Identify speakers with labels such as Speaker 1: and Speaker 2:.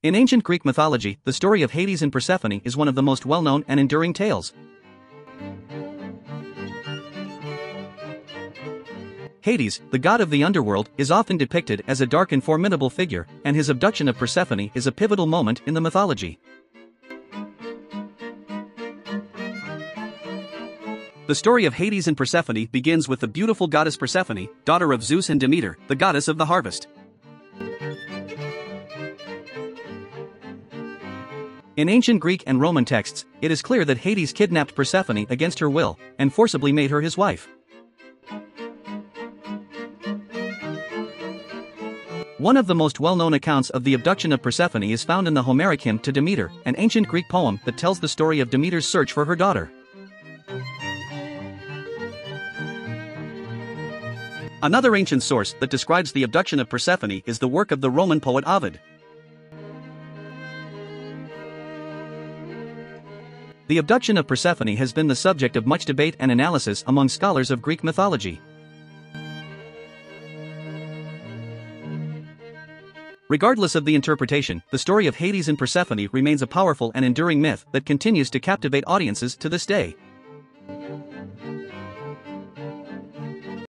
Speaker 1: In ancient Greek mythology, the story of Hades and Persephone is one of the most well known and enduring tales. Hades, the god of the underworld, is often depicted as a dark and formidable figure, and his abduction of Persephone is a pivotal moment in the mythology. The story of Hades and Persephone begins with the beautiful goddess Persephone, daughter of Zeus and Demeter, the goddess of the harvest. In ancient Greek and Roman texts, it is clear that Hades kidnapped Persephone against her will and forcibly made her his wife. One of the most well-known accounts of the abduction of Persephone is found in the Homeric hymn to Demeter, an ancient Greek poem that tells the story of Demeter's search for her daughter. Another ancient source that describes the abduction of Persephone is the work of the Roman poet Ovid. The abduction of Persephone has been the subject of much debate and analysis among scholars of Greek mythology. Regardless of the interpretation, the story of Hades and Persephone remains a powerful and enduring myth that continues to captivate audiences to this day.